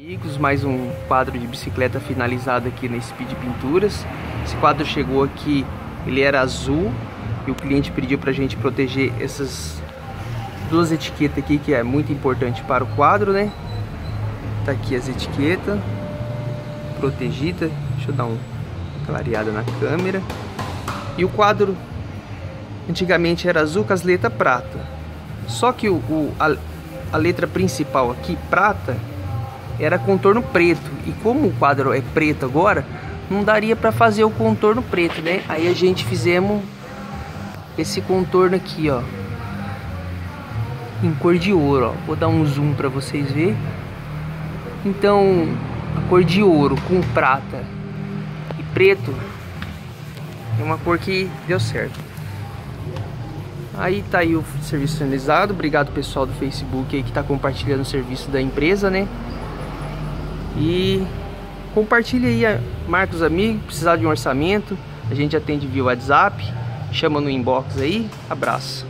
Amigos, mais um quadro de bicicleta finalizado aqui na Speed Pinturas. Esse quadro chegou aqui, ele era azul e o cliente pediu para a gente proteger essas duas etiquetas aqui que é muito importante para o quadro, né? Tá aqui as etiquetas protegida. Deixa eu dar uma clareada na câmera. E o quadro antigamente era azul com as letras prata. Só que o, o a, a letra principal aqui, prata, era contorno preto. E como o quadro é preto agora, não daria para fazer o contorno preto, né? Aí a gente fizemos esse contorno aqui, ó. Em cor de ouro, ó. Vou dar um zoom para vocês verem. Então, a cor de ouro com prata e preto é uma cor que deu certo. Aí tá aí o serviço finalizado. Obrigado pessoal do Facebook aí que tá compartilhando o serviço da empresa, né? E compartilha aí, marca os amigos, precisar de um orçamento, a gente atende via WhatsApp, chama no inbox aí. Abraço.